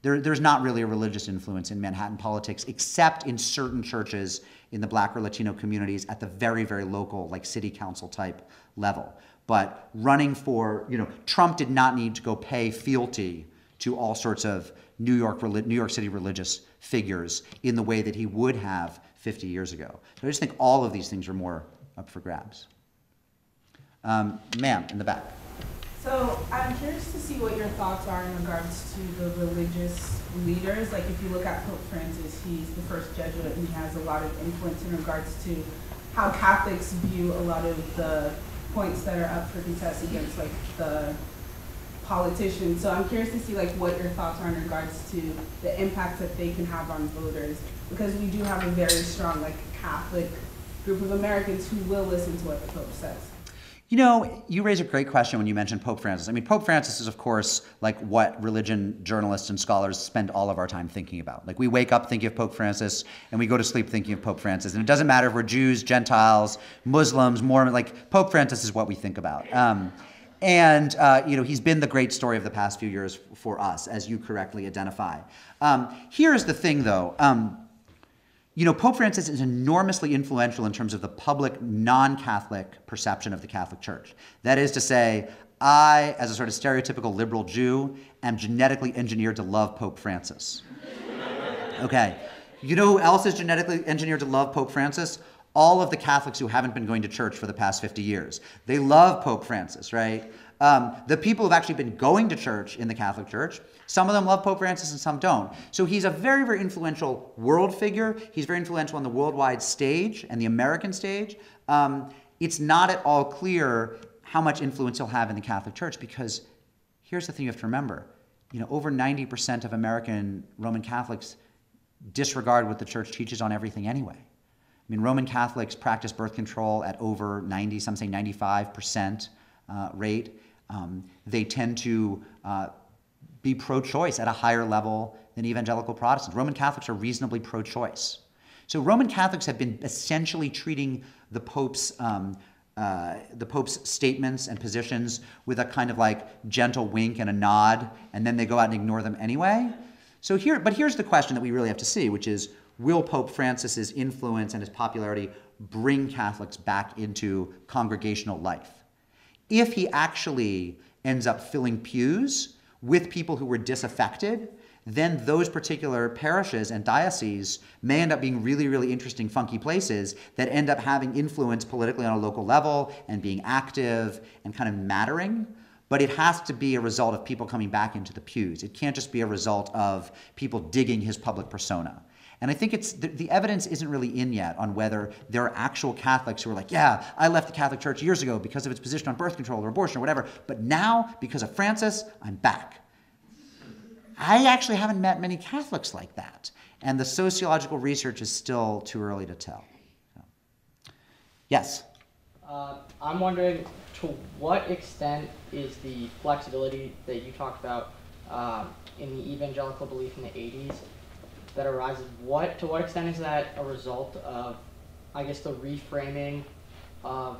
there, there's not really a religious influence in Manhattan politics, except in certain churches in the black or Latino communities at the very, very local, like city council type level. But running for, you know, Trump did not need to go pay fealty to all sorts of New York, New York City religious figures in the way that he would have 50 years ago. So I just think all of these things are more up for grabs. Um, ma'am, in the back. So I'm curious to see what your thoughts are in regards to the religious leaders. Like if you look at Pope Francis, he's the first Jesuit and he has a lot of influence in regards to how Catholics view a lot of the points that are up for contest against like the politicians. So I'm curious to see like what your thoughts are in regards to the impact that they can have on voters because we do have a very strong like Catholic group of Americans who will listen to what the Pope says. You know, you raise a great question when you mention Pope Francis. I mean, Pope Francis is, of course, like what religion journalists and scholars spend all of our time thinking about. Like, we wake up thinking of Pope Francis, and we go to sleep thinking of Pope Francis. And it doesn't matter if we're Jews, Gentiles, Muslims, Mormons, like, Pope Francis is what we think about. Um, and, uh, you know, he's been the great story of the past few years for us, as you correctly identify. Um, here's the thing, though. Um, you know, Pope Francis is enormously influential in terms of the public non Catholic perception of the Catholic Church. That is to say, I, as a sort of stereotypical liberal Jew, am genetically engineered to love Pope Francis. Okay. You know who else is genetically engineered to love Pope Francis? All of the Catholics who haven't been going to church for the past 50 years. They love Pope Francis, right? Um, the people who've actually been going to church in the Catholic Church, some of them love Pope Francis and some don't. So he's a very, very influential world figure. He's very influential on the worldwide stage and the American stage. Um, it's not at all clear how much influence he'll have in the Catholic Church because here's the thing you have to remember. You know, over 90% of American Roman Catholics disregard what the church teaches on everything anyway. I mean, Roman Catholics practice birth control at over 90, some say 95% uh, rate. Um, they tend to uh, be pro choice at a higher level than evangelical Protestants. Roman Catholics are reasonably pro choice. So Roman Catholics have been essentially treating the Pope's um, uh, the Pope's statements and positions with a kind of like gentle wink and a nod, and then they go out and ignore them anyway. So here, but here's the question that we really have to see, which is, will Pope Francis's influence and his popularity bring Catholics back into congregational life? If he actually ends up filling pews with people who were disaffected, then those particular parishes and dioceses may end up being really, really interesting, funky places that end up having influence politically on a local level and being active and kind of mattering. But it has to be a result of people coming back into the pews. It can't just be a result of people digging his public persona. And I think it's the, the, evidence isn't really in yet on whether there are actual Catholics who are like, yeah, I left the Catholic Church years ago because of its position on birth control or abortion or whatever, but now because of Francis, I'm back. I actually haven't met many Catholics like that. And the sociological research is still too early to tell. So. Yes? Uh, I'm wondering to what extent is the flexibility that you talked about um, in the evangelical belief in the 80s that arises, what to what extent is that a result of, I guess, the reframing of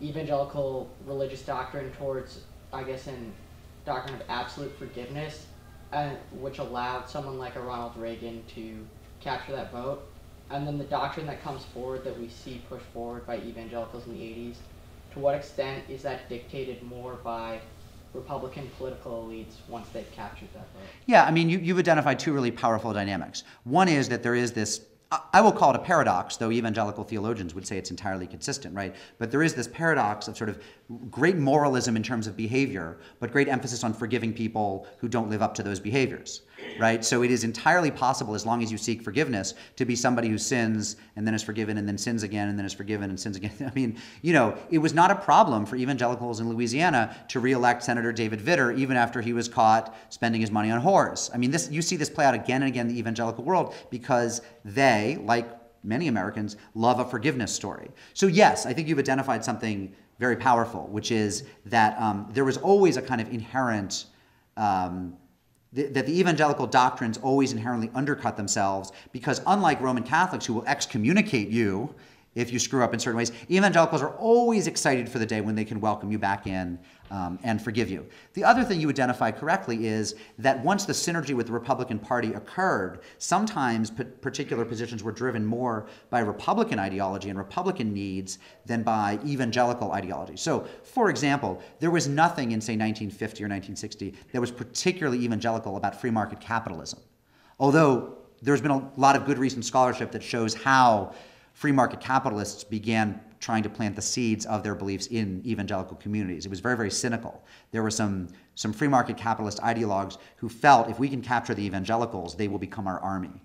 evangelical religious doctrine towards, I guess, an doctrine of absolute forgiveness and which allowed someone like a Ronald Reagan to capture that vote. And then the doctrine that comes forward that we see pushed forward by evangelicals in the 80s, to what extent is that dictated more by Republican political elites once they've captured that vote? Yeah, I mean, you, you've identified two really powerful dynamics. One is that there is this I will call it a paradox, though evangelical theologians would say it's entirely consistent, right? But there is this paradox of sort of great moralism in terms of behavior, but great emphasis on forgiving people who don't live up to those behaviors, right? So it is entirely possible, as long as you seek forgiveness, to be somebody who sins and then is forgiven and then sins again and then is forgiven and sins again. I mean, you know, it was not a problem for evangelicals in Louisiana to reelect Senator David Vitter even after he was caught spending his money on whores. I mean, this you see this play out again and again in the evangelical world because they, like many Americans, love a forgiveness story. So yes, I think you've identified something very powerful, which is that um, there was always a kind of inherent um, that the evangelical doctrines always inherently undercut themselves because unlike Roman Catholics who will excommunicate you if you screw up in certain ways. Evangelicals are always excited for the day when they can welcome you back in um, and forgive you. The other thing you identify correctly is that once the synergy with the Republican Party occurred, sometimes particular positions were driven more by Republican ideology and Republican needs than by evangelical ideology. So, for example, there was nothing in, say, 1950 or 1960 that was particularly evangelical about free market capitalism. Although there's been a lot of good recent scholarship that shows how free market capitalists began trying to plant the seeds of their beliefs in evangelical communities. It was very, very cynical. There were some, some free market capitalist ideologues who felt if we can capture the evangelicals, they will become our army.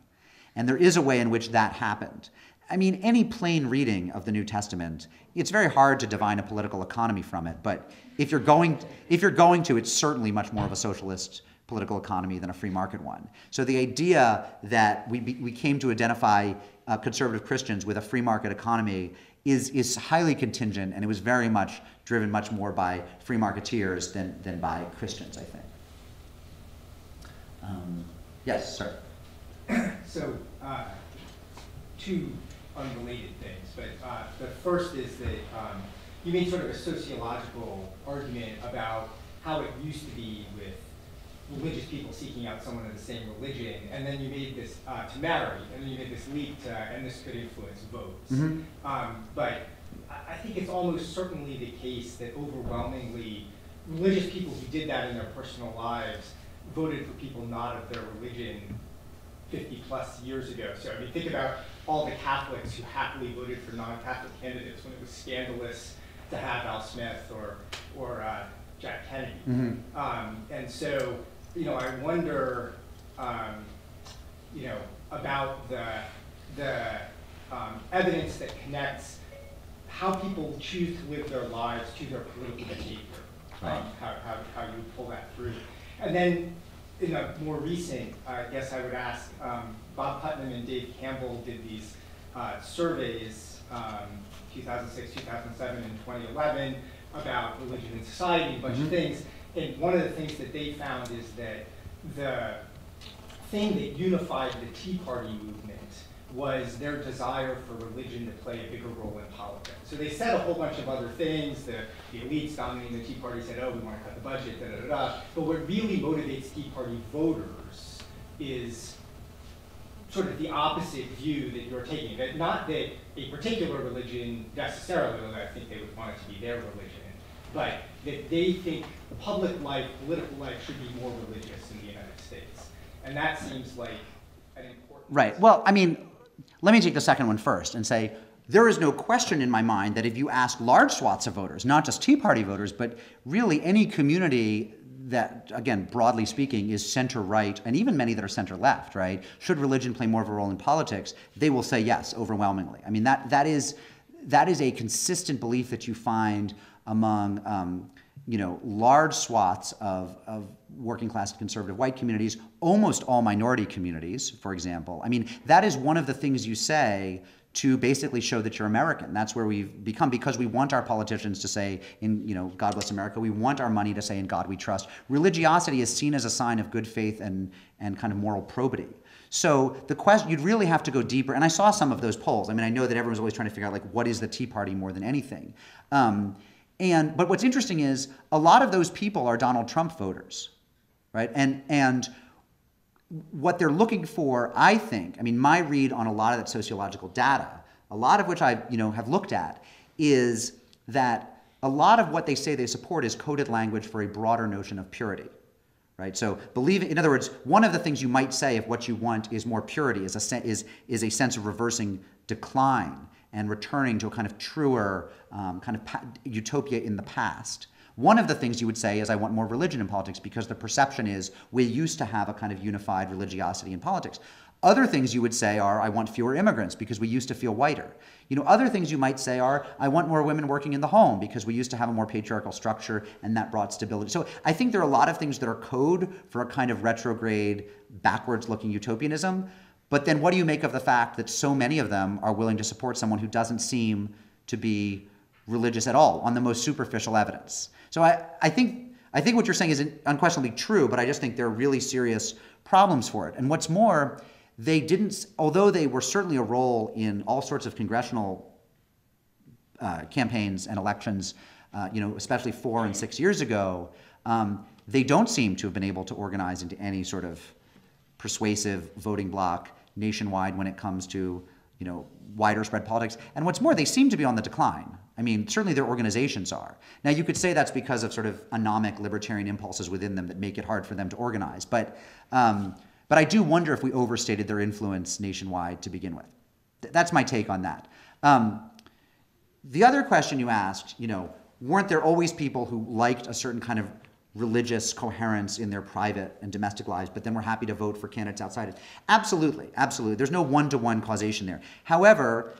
And there is a way in which that happened. I mean, any plain reading of the New Testament, it's very hard to divine a political economy from it. But if you're going, if you're going to, it's certainly much more of a socialist political economy than a free market one. So the idea that we, we came to identify uh, conservative Christians with a free market economy is, is highly contingent, and it was very much driven much more by free marketeers than, than by Christians, I think. Um, yes, sir. so, uh, two unrelated things, but uh, the first is that um, you made sort of a sociological argument about how it used to be with religious people seeking out someone of the same religion, and then you made this uh, to marry, and then you made this leap to, and this could influence votes. Mhm. Um, but I think it's almost certainly the case that overwhelmingly religious people who did that in their personal lives voted for people not of their religion 50 plus years ago. So I mean, think about all the Catholics who happily voted for non-Catholic candidates when it was scandalous to have Al Smith or or uh, Jack Kennedy. Mhm. Um, and so, you know, I wonder, um, you know, about the, the um, evidence that connects how people choose to live their lives to their political behavior. Right. Um, how, how, how you pull that through. And then, in a more recent, I guess I would ask, um, Bob Putnam and Dave Campbell did these uh, surveys, um, 2006, 2007, and 2011, about religion and society, a bunch Mhm. of things. And one of the things that they found is that the thing that unified the Tea Party movement was their desire for religion to play a bigger role in politics. So they said a whole bunch of other things. The, the elites dominating the Tea Party said, oh, we want to cut the budget, da da da da. But what really motivates Tea Party voters is sort of the opposite view that you're taking. That not that a particular religion necessarily, although I think they would want it to be their religion, but that they think public life, political life should be more religious in the United States. And that seems like an important. Right. Well, I mean, let me take the second one first and say there is no question in my mind that if you ask large swaths of voters, not just Tea Party voters, but really any community that, again, broadly speaking, is center right, and even many that are center left, right? Should religion play more of a role in politics? They will say yes, overwhelmingly. I mean, that, that, is, that is a consistent belief that you find among. Um, you know, large swaths of, of working class conservative white communities, almost all minority communities, for example. I mean, that is one of the things you say to basically show that you're American. That's where we've become because we want our politicians to say in, you know, God bless America. We want our money to say in God we trust. Religiosity is seen as a sign of good faith and, and kind of moral probity. So the question, you'd really have to go deeper. And I saw some of those polls. I mean, I know that everyone's always trying to figure out like what is the Tea Party more than anything. Um, and but what's interesting is a lot of those people are Donald Trump voters, right? And and what they're looking for, I think, I mean, my read on a lot of that sociological data, a lot of which I you know have looked at, is that a lot of what they say they support is coded language for a broader notion of purity. Right? So believe, in other words, one of the things you might say if what you want is more purity is a, is, is a sense of reversing decline and returning to a kind of truer um, kind of utopia in the past. One of the things you would say is, I want more religion in politics because the perception is we used to have a kind of unified religiosity in politics. Other things you would say are, I want fewer immigrants because we used to feel whiter. You know, other things you might say are, I want more women working in the home because we used to have a more patriarchal structure and that brought stability. So I think there are a lot of things that are code for a kind of retrograde, backwards looking utopianism. But then what do you make of the fact that so many of them are willing to support someone who doesn't seem to be religious at all on the most superficial evidence? So I, I think I think what you're saying is unquestionably true, but I just think there are really serious problems for it. And what's more, they didn't, although they were certainly a role in all sorts of congressional uh, campaigns and elections, uh, you know, especially four and six years ago, um, they don't seem to have been able to organize into any sort of persuasive voting bloc nationwide when it comes to, you know, wider spread politics. And what's more, they seem to be on the decline. I mean, certainly their organizations are. Now, you could say that's because of sort of anomic libertarian impulses within them that make it hard for them to organize. But, um, but I do wonder if we overstated their influence nationwide to begin with. Th- that's my take on that. Um, the other question you asked, you know, weren't there always people who liked a certain kind of religious coherence in their private and domestic lives, but then we're happy to vote for candidates outside it? Absolutely, absolutely. There's no one to one causation there. However,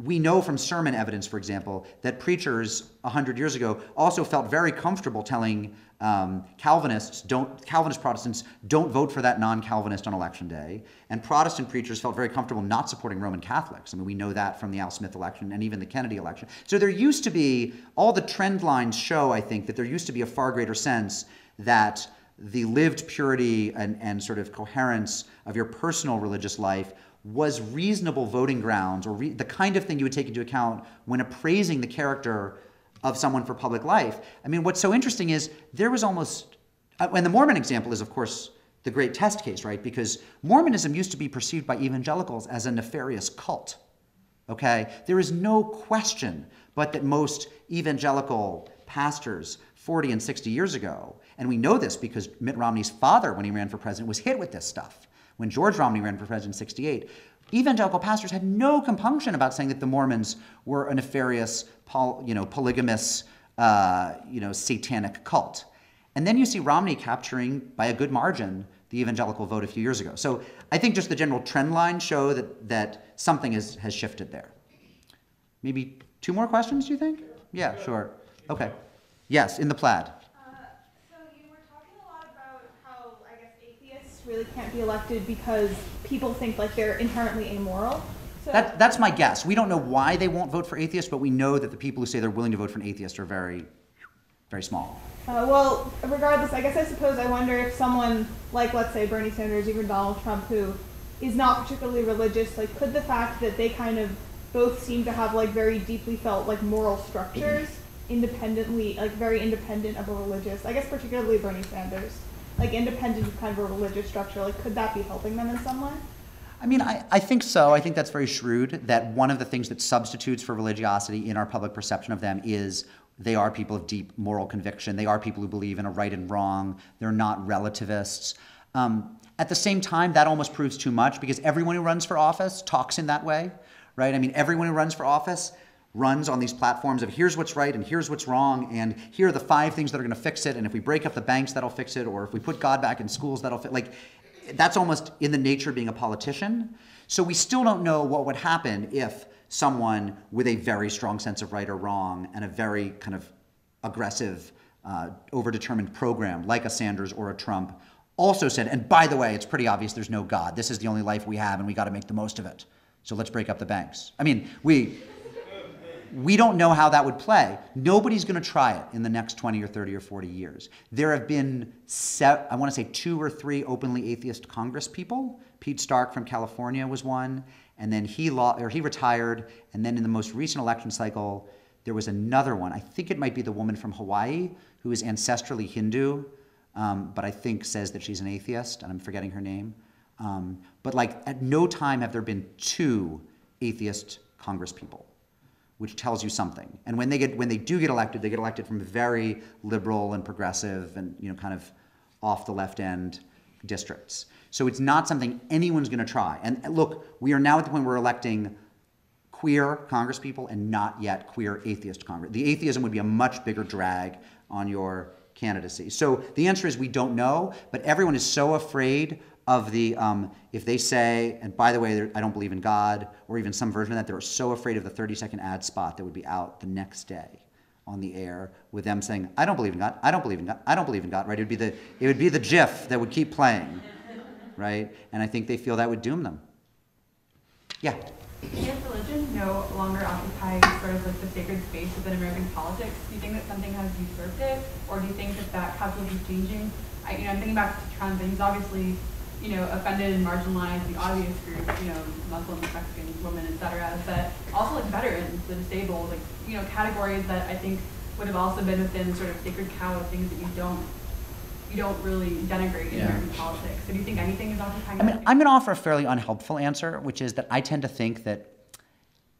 we know from sermon evidence, for example, that preachers 100 years ago also felt very comfortable telling um, Calvinists, don't, Calvinist Protestants, don't vote for that non Calvinist on election day. And Protestant preachers felt very comfortable not supporting Roman Catholics. I mean, we know that from the Al Smith election and even the Kennedy election. So there used to be, all the trend lines show, I think, that there used to be a far greater sense that the lived purity and, and sort of coherence of your personal religious life was reasonable voting grounds or re- the kind of thing you would take into account when appraising the character of someone for public life. I mean, what's so interesting is there was almost, uh, and the Mormon example is, of course, the great test case, right? Because Mormonism used to be perceived by evangelicals as a nefarious cult. Okay? There is no question but that most evangelical pastors 40 and 60 years ago, and we know this because Mitt Romney's father, when he ran for president, was hit with this stuff. When George Romney ran for president in 68, evangelical pastors had no compunction about saying that the Mormons were a nefarious, you know, polygamous, uh, you know, satanic cult. And then you see Romney capturing by a good margin the evangelical vote a few years ago. So I think just the general trend line show that, that something is, has shifted there. Maybe two more questions, do you think? Yeah, sure. Okay. Yes, in the plaid. Uh, so you were talking a lot about how I guess atheists really can't be elected because people think like they're inherently amoral. So That, that's my guess. We don't know why they won't vote for atheists, but we know that the people who say they're willing to vote for an atheist are very, very small. Uh, well, regardless, I guess I suppose I wonder if someone like, let's say, Bernie Sanders, even Donald Trump, who is not particularly religious, like, could the fact that they kind of both seem to have like very deeply felt like moral structures, independently, like very independent of a religious, I guess particularly Bernie Sanders, like independent kind of a religious structure, like, could that be helping them in some way? I mean, I, I think so. I think that's very shrewd. That one of the things that substitutes for religiosity in our public perception of them is they are people of deep moral conviction. They are people who believe in a right and wrong. They're not relativists. Um, at the same time, that almost proves too much because everyone who runs for office talks in that way, right? I mean, everyone who runs for office runs on these platforms of here's what's right and here's what's wrong and here are the five things that are going to fix it and if we break up the banks that'll fix it or if we put god back in schools that'll fit like that's almost in the nature of being a politician. So we still don't know what would happen if someone with a very strong sense of right or wrong and a very kind of aggressive, uh, overdetermined program like a Sanders or a Trump also said, and by the way, it's pretty obvious there's no God. This is the only life we have and we got to make the most of it. So let's break up the banks. I mean, we we don't know how that would play. Nobody's going to try it in the next 20 or 30 or 40 years. There have been, I want to say, two or three openly atheist Congress people. Pete Stark from California was one, and then he law, or he retired. And then in the most recent election cycle, there was another one. I think it might be the woman from Hawaii who is ancestrally Hindu, um, but I think says that she's an atheist, and I'm forgetting her name. Um, but like, at no time have there been two atheist Congress people which tells you something. And when they get when they do get elected, they get elected from very liberal and progressive and you know kind of off the left end districts. So it's not something anyone's going to try. And look, we are now at the point where we're electing queer congresspeople and not yet queer atheist congress. The atheism would be a much bigger drag on your candidacy. So the answer is we don't know, but everyone is so afraid of the um, if they say and by the way i don't believe in god or even some version of that they're so afraid of the 30 second ad spot that would be out the next day on the air with them saying i don't believe in god. I don't believe in god. I don't believe in god right? It would be the it would be the gif that would keep playing right? And i think they feel that would doom them. Yeah. If religion no longer occupies sort of like the sacred space within American politics, do you think that something has usurped it, or do you think that that calculus is changing? I, you know, I'm thinking back to Trump, and he's obviously you know, offended and marginalized the obvious groups, you know, Muslims, Mexicans, women, et cetera, but also like veterans, the disabled, like, you know, categories that I think would have also been within sort of sacred cow of things that you don't you don't really denigrate in Yeah. American politics. So do you think anything is occupying I mean, I'm going to offer a fairly unhelpful answer, which is that I tend to think that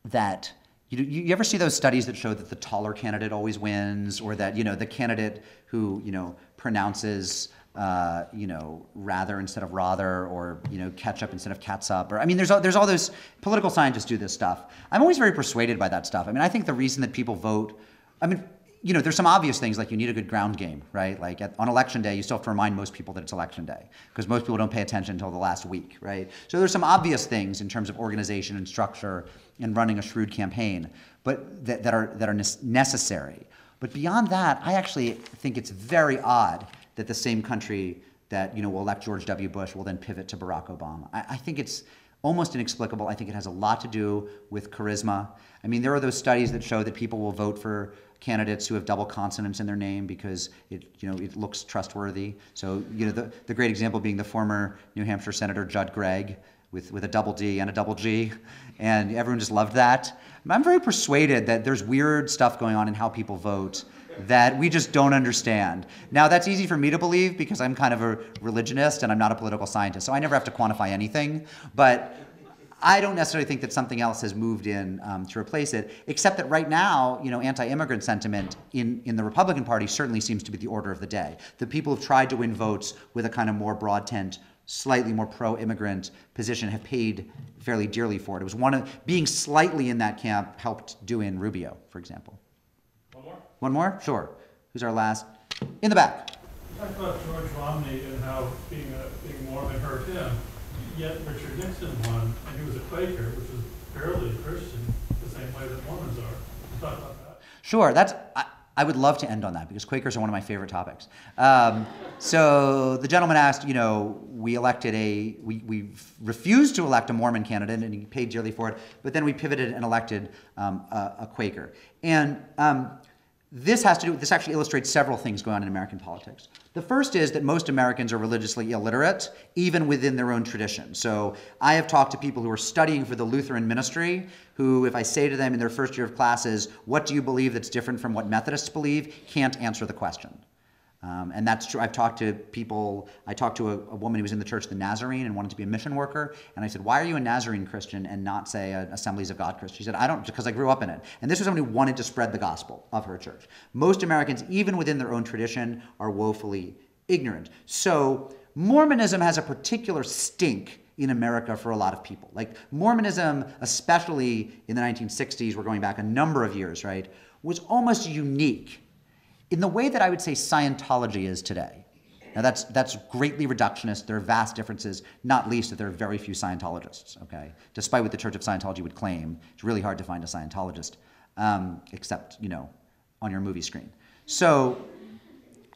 that you, you ever see those studies that show that the taller candidate always wins, or that you know the candidate who you know pronounces uh, you know rather instead of rather, or you know ketchup instead of catsup, or I mean, there's all, there's all those political scientists do this stuff. I'm always very persuaded by that stuff. I mean, I think the reason that people vote, I mean, you know, there's some obvious things like you need a good ground game, right? Like at, on election day, you still have to remind most people that it's election day because most people don't pay attention until the last week, right? So there's some obvious things in terms of organization and structure and running a shrewd campaign, but that, that are that are necessary. But beyond that, I actually think it's very odd that the same country that you know will elect George W. Bush will then pivot to Barack Obama. I, I think it's almost inexplicable. I think it has a lot to do with charisma. I mean, there are those studies that show that people will vote for candidates who have double consonants in their name because it, you know, it looks trustworthy. So, you know, the, the great example being the former New Hampshire Senator Judd Gregg with, with a double D and a double G, and everyone just loved that. I'm very persuaded that there's weird stuff going on in how people vote that we just don't understand. Now, that's easy for me to believe because I'm kind of a religionist and I'm not a political scientist, so I never have to quantify anything. But I don't necessarily think that something else has moved in um, to replace it, except that right now, you know, anti-immigrant sentiment in, in the Republican Party certainly seems to be the order of the day. The people who've tried to win votes with a kind of more broad tent, slightly more pro-immigrant position have paid fairly dearly for it. It was one of being slightly in that camp helped do in Rubio, for example. One more? Sure. Who's our last? In the back. Talk about George Romney and how being a being Mormon hurt him. Yet Richard Nixon won, and he was a Quaker, which was barely a Christian, the same way that Mormons are. Talk about that. Sure, that's. I, I would love to end on that because Quakers are one of my favorite topics. Um, so the gentleman asked, you know, we elected a, we, we refused to elect a Mormon candidate and he paid dearly for it, but then we pivoted and elected um, a, a Quaker. And um, this has to do, this actually illustrates several things going on in American politics. The first is that most Americans are religiously illiterate, even within their own tradition. So I have talked to people who are studying for the Lutheran ministry, who, if I say to them in their first year of classes, what do you believe that's different from what Methodists believe, can't answer the question. Um, and that's true. I've talked to people, I talked to a, a, woman who was in the Church of the Nazarene and wanted to be a mission worker. And I said, Why are you a Nazarene Christian and not, say, an Assemblies of God Christian? She said, I don't, because I grew up in it. And this was someone who wanted to spread the gospel of her church. Most Americans, even within their own tradition, are woefully ignorant. So Mormonism has a particular stink in America for a lot of people. Like Mormonism, especially in the 1960s, we're going back a number of years, right, was almost unique in the way that I would say Scientology is today. Now that's that's greatly reductionist. There are vast differences, not least that there are very few Scientologists. Okay, despite what the Church of Scientology would claim, it's really hard to find a Scientologist, um, except you know, on your movie screen. So,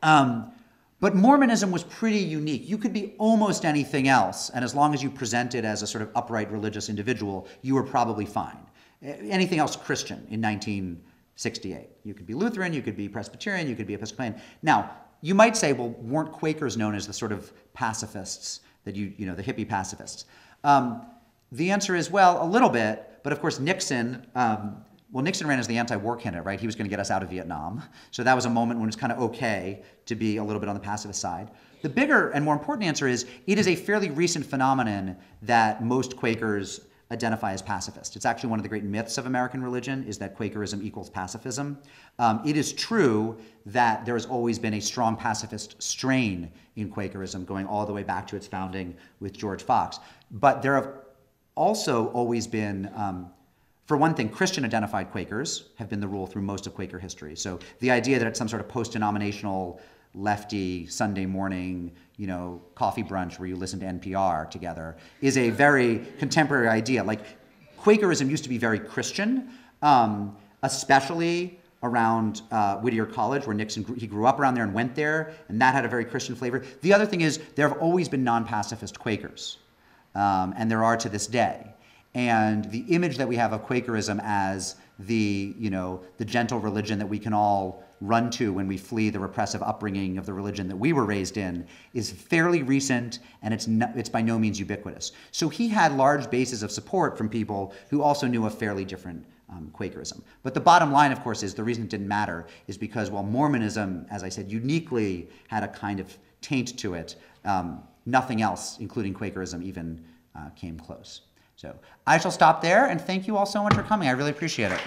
um, but Mormonism was pretty unique. You could be almost anything else, and as long as you presented as a sort of upright religious individual, you were probably fine. Anything else Christian in 19 68. You could be Lutheran, you could be Presbyterian, you could be Episcopalian. Now, you might say, well, weren't Quakers known as the sort of pacifists that you, you know, the hippie pacifists? Um, the answer is, well, a little bit, but of course Nixon, um, well, Nixon ran as the anti-war candidate, right? He was going to get us out of Vietnam. So that was a moment when it was kind of okay to be a little bit on the pacifist side. The bigger and more important answer is it is a fairly recent phenomenon that most Quakers identify as pacifist. It's actually one of the great myths of American religion is that Quakerism equals pacifism. Um, it is true that there has always been a strong pacifist strain in Quakerism going all the way back to its founding with George Fox. But there have also always been, um, for one thing, Christian identified Quakers have been the rule through most of Quaker history. So the idea that it's some sort of post denominational lefty Sunday morning, you know, coffee brunch where you listen to NPR together is a very contemporary idea. Like Quakerism used to be very Christian, um, especially around uh, Whittier College, where Nixon he grew up around there and went there, and that had a very Christian flavor. The other thing is there have always been non-pacifist Quakers, um, and there are to this day. And the image that we have of Quakerism as the you know the gentle religion that we can all run to when we flee the repressive upbringing of the religion that we were raised in is fairly recent and it's, no, it's by no means ubiquitous. So he had large bases of support from people who also knew a fairly different um, Quakerism. But the bottom line, of course, is the reason it didn't matter is because while Mormonism, as I said, uniquely had a kind of taint to it, um, nothing else, including Quakerism, even uh, came close. So I shall stop there and thank you all so much for coming. I really appreciate it.